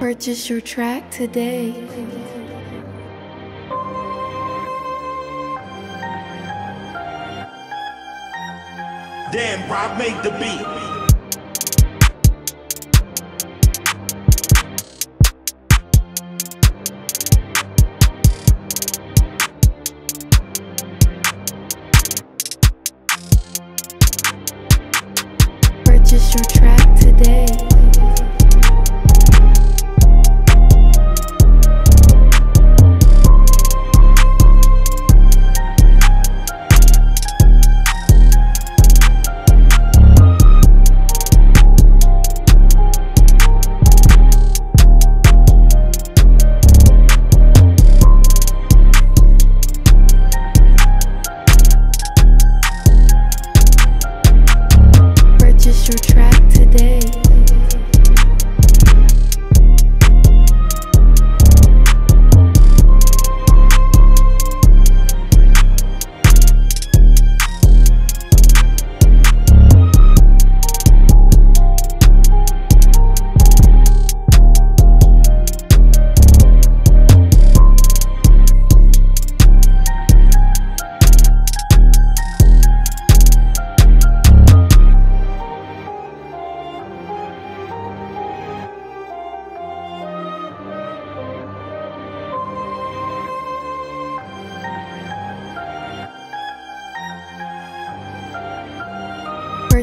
Purchase your track today. Damn, Rob made the beat. Purchase your track today.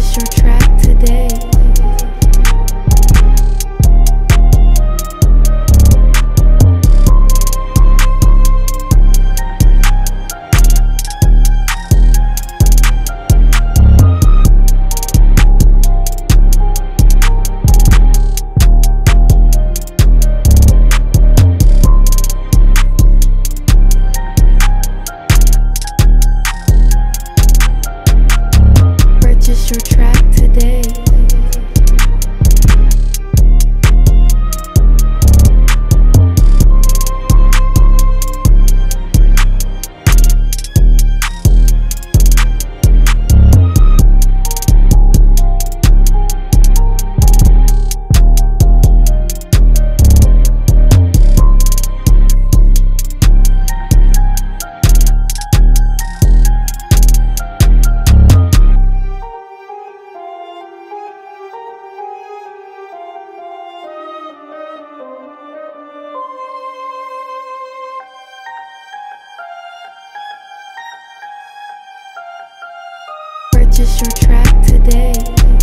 Your track today. just your track today.